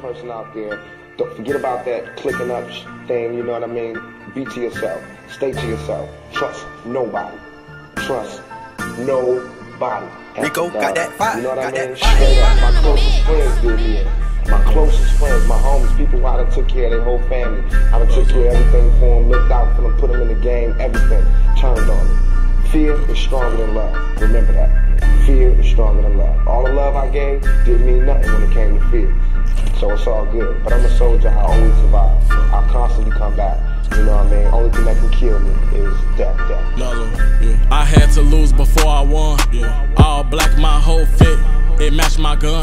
person out there, don't forget about that clicking up thing, you know what I mean? Be to yourself. Stay to yourself. Trust nobody. Trust nobody. Rico got that fire. You know what got I mean? that. Straight up. My closest friends did me. My closest friends, my homies, people who I done took care of their whole family. I done took care of everything for them, looked out for them, put them in the game, everything. Turned on them. Fear is stronger than love. Remember that. Fear is stronger than love. All the love I gave didn't mean nothing when it came to fear. So it's all good. But I'm a soldier, I always survive. I constantly come back. You know what I mean? Only thing that can kill me is death, death. I had to lose before I won. All black, my whole fit, it matched my gun.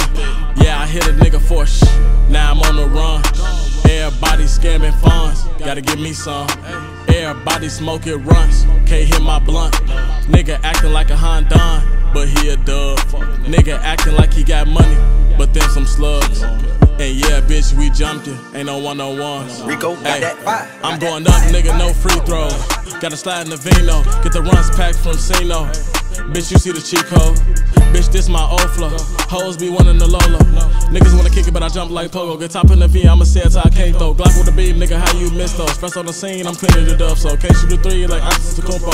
Yeah, I hit a nigga for sh. Now I'm on the run. Everybody scamming funds, gotta give me some. Everybody smoking runs, can't hit my blunt. Nigga acting like a Hondan, but he a dub. Nigga acting like he got money, but then some slugs. And yeah, bitch, we jumped it, ain't no one on ones. Rico got that fire. I'm going up, nigga, no free throws. Gotta slide in the vino, get the runs packed from Sino. Bitch, you see the cheat code. Bitch, this my old flow. Hoes be wanting the Lolo. Niggas wanna kick it, I jump like Pogo. Get top in the V, I'ma say it till I can't throw. Glock with the beam, nigga, how you miss those? First on the scene, I'm cleaning the dub, so can't shoot the three like Antetokounmpo.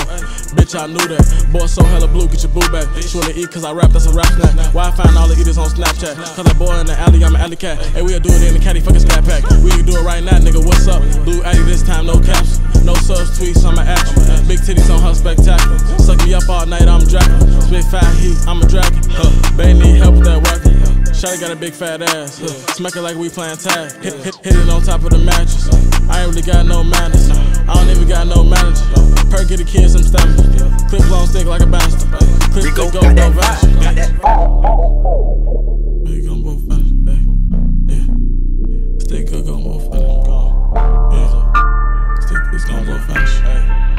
Bitch, I knew that. Boy, so hella blue, get your boo back. She wanna eat cause I rap, that's a rap snack. Why I find all the eaters on Snapchat? Cause that boy in the alley, I'm an alley cat. Hey, we'll do it in the caddy, fucking scat pack. We can do it right now, nigga, what's up? Blue Addy this time, no caps. No subs, tweets, I'm an action. Big titties on her spectacular. Suck me up all night, I'm Dracula. Spit fat heat, I'm a dragon. Huh. Baby need help with Shotty got a big fat ass. Yeah. Smack it like we playing tag. Hit, hit, hit it on top of the mattress. I ain't really got no manners. I don't even got no manager. Perk get the kids some stamina. Clip long stick like a bouncer. Clip stick go, go, that, go, got Stick, go, go, move, hey. Go. Yeah. Stick, it's gonna go fast.